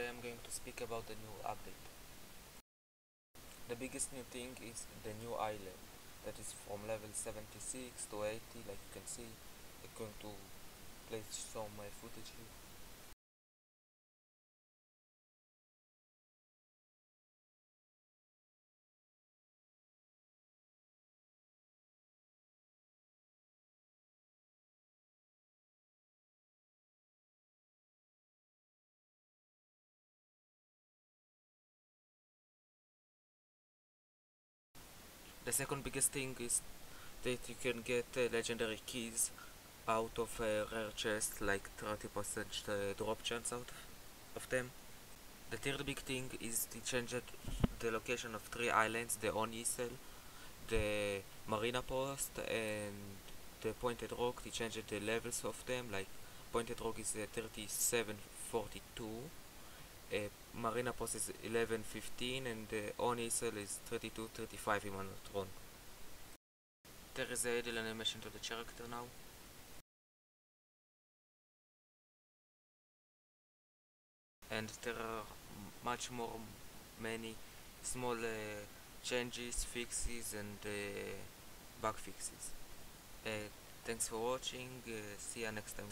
Today I'm going to speak about the new update. The biggest new thing is the new island that is from level 76 to 80 like you can see. I'm going to place some uh, footage here. The second biggest thing is that you can get uh, legendary keys out of a rare chest like 30% uh, drop chance out of them. The third big thing is they changed the location of three islands, the Onisel, the Marina Post and the Pointed Rock. They changed the levels of them like Pointed Rock is uh, 3742 uh, Marina Post is 11.15 and the Onisel is 32.35 if I'm not wrong. There is a idle animation to the character now. And there are much more many small uh, changes, fixes and uh, bug fixes. Uh, thanks for watching, uh, see you next time.